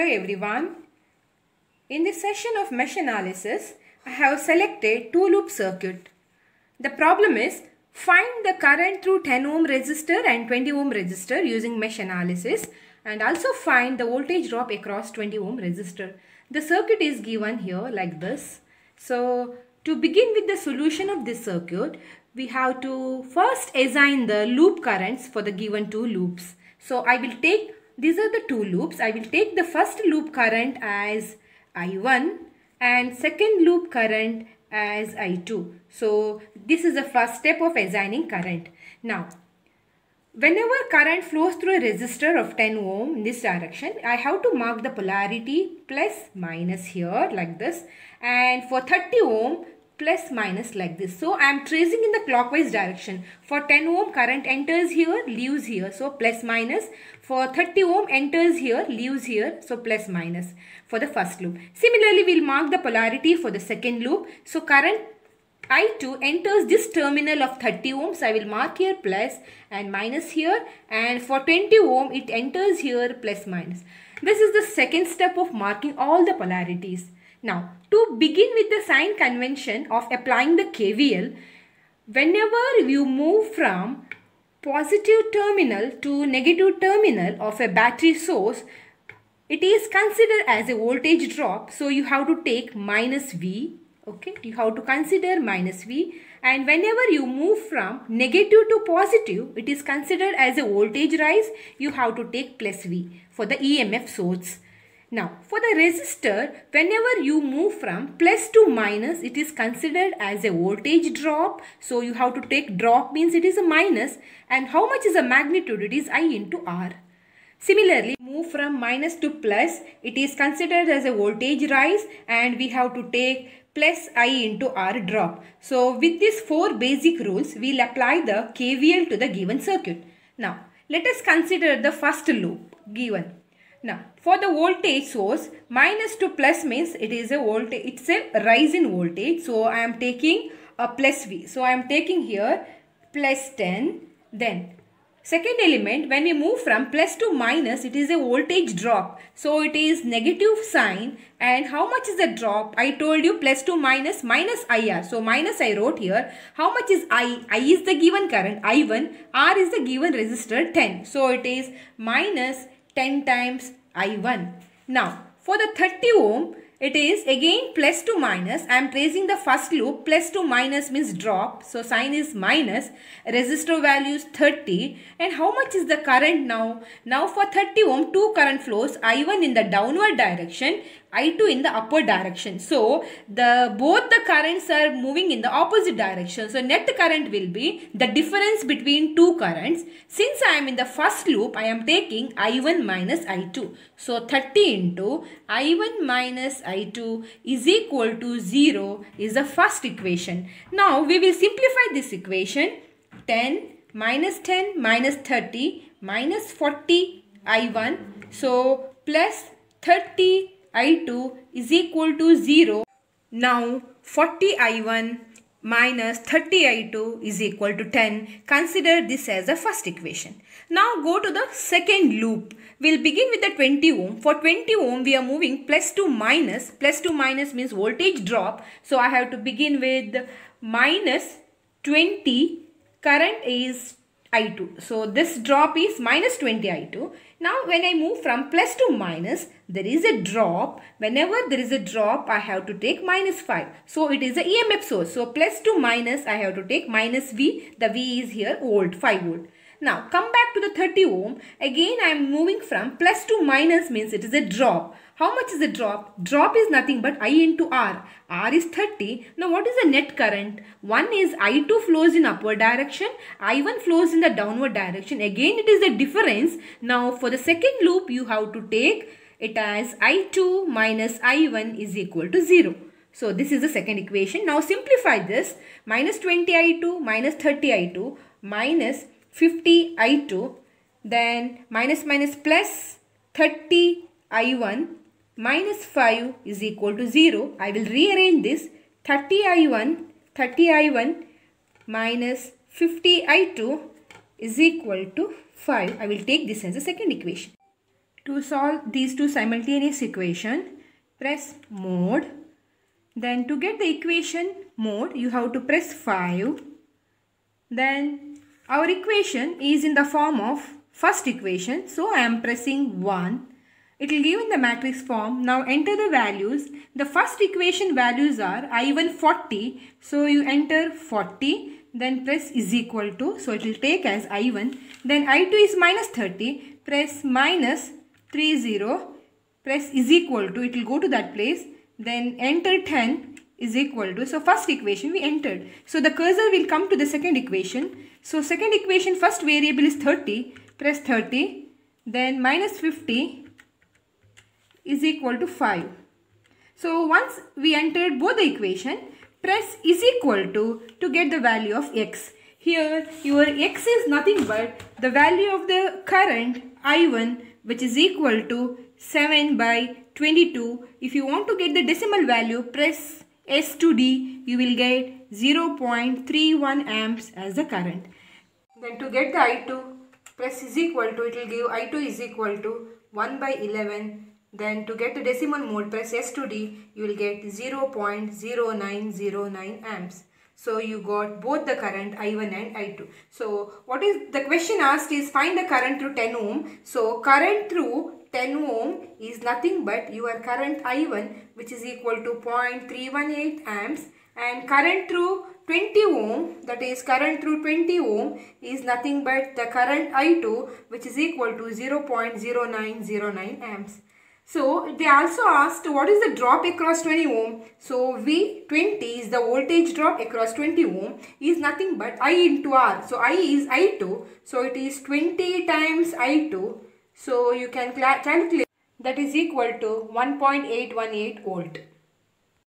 Hello everyone. In this session of mesh analysis, I have selected two loop circuit. The problem is find the current through 10 ohm resistor and 20 ohm resistor using mesh analysis and also find the voltage drop across 20 ohm resistor. The circuit is given here like this. So to begin with the solution of this circuit, we have to first assign the loop currents for the given two loops. So I will take, these are the two loops. I will take the first loop current as I1 and second loop current as I2. So this is the first step of assigning current. Now whenever current flows through a resistor of 10 ohm in this direction, I have to mark the polarity plus minus here like this and for 30 ohm plus minus like this. So I am tracing in the clockwise direction. For 10 ohm current enters here, leaves here. So plus minus. For 30 ohm enters here, leaves here. So plus minus for the first loop. Similarly, we will mark the polarity for the second loop. So current I2 enters this terminal of 30 ohms. I will mark here plus and minus here. And for 20 ohm, it enters here plus minus. This is the second step of marking all the polarities. Now, to begin with the sign convention of applying the KVL, whenever you move from positive terminal to negative terminal of a battery source, it is considered as a voltage drop. So, you have to take minus V. Okay, you have to consider minus V and whenever you move from negative to positive, it is considered as a voltage rise. You have to take plus V for the EMF source. Now, for the resistor, whenever you move from plus to minus, it is considered as a voltage drop. So, you have to take drop means it is a minus and how much is the magnitude? It is I into R. Similarly, move from minus to plus, it is considered as a voltage rise and we have to take plus I into R drop. So, with these four basic rules, we will apply the KVL to the given circuit. Now, let us consider the first loop given. Now, for the voltage source, minus to plus means it is a voltage, it's a rise in voltage. So, I am taking a plus V. So, I am taking here plus 10. Then, second element, when we move from plus to minus, it is a voltage drop. So, it is negative sign. And how much is the drop? I told you plus to minus, minus IR. So, minus I wrote here. How much is I? I is the given current, I1. R is the given resistor, 10. So, it is minus 10 times I1. Now, for the 30 ohm, it is again plus to minus. I am tracing the first loop. Plus to minus means drop. So, sign is minus. Resistor value is 30. And how much is the current now? Now, for 30 ohm, two current flows. I1 in the downward direction. I2 in the upward direction. So, the both the currents are moving in the opposite direction. So, net current will be the difference between two currents. Since I am in the first loop, I am taking I1 minus I2. So, 30 into I1 minus I2 is equal to 0 is the first equation. Now, we will simplify this equation. 10 minus 10 minus 30 minus 40 I1. So, plus 30 I2 is equal to 0. Now 40 I1 minus 30 I2 is equal to 10. Consider this as the first equation. Now go to the second loop. We'll begin with the 20 ohm. For 20 ohm we are moving plus to minus. Plus to minus means voltage drop. So I have to begin with minus 20. Current is I2. So this drop is minus 20 I2. Now when I move from plus to minus, there is a drop. Whenever there is a drop, I have to take minus 5. So it is a EMF source. So plus to minus, I have to take minus V. The V is here volt, 5 volt. Now come back to the 30 ohm. Again I am moving from plus to minus means it is a drop. How much is the drop? Drop is nothing but I into R. R is 30. Now what is the net current? One is I2 flows in upward direction. I1 flows in the downward direction. Again it is the difference. Now for the second loop you have to take it as I2 minus I1 is equal to 0. So this is the second equation. Now simplify this. Minus 20 I2 minus 30 I2 minus 50 I2 then minus minus plus 30 I1 minus 5 is equal to 0. I will rearrange this 30 I1 30 I1 minus 50 I2 is equal to 5. I will take this as a second equation. To solve these two simultaneous equation, press mode. Then to get the equation mode, you have to press 5. Then our equation is in the form of first equation. So I am pressing 1. It will give in the matrix form. Now enter the values. The first equation values are I1 40. So you enter 40. Then press is equal to. So it will take as I1. Then I2 is minus 30. Press minus 30. Press is equal to. It will go to that place. Then enter 10 is equal to, so first equation we entered. So the cursor will come to the second equation. So second equation first variable is 30, press 30, then minus 50 is equal to 5. So once we entered both the equation, press is equal to to get the value of x. Here your x is nothing but the value of the current I1 which is equal to 7 by 22. If you want to get the decimal value, press S to D, you will get 0.31 amps as the current. Then to get the I2, press is equal to, it will give I2 is equal to 1 by 11. Then to get the decimal mode, press S to D, you will get 0.0909 amps. So you got both the current I1 and I2. So what is the question asked is find the current through 10 ohm. So current through 10 ohm is nothing but your current I1 which is equal to 0.318 amps and current through 20 ohm that is current through 20 ohm is nothing but the current I2 which is equal to 0.0909 amps. So they also asked what is the drop across 20 ohm. So V20 is the voltage drop across 20 ohm is nothing but I into R. So I is I2. So it is 20 times I2 so you can calculate that is equal to 1.818 volt.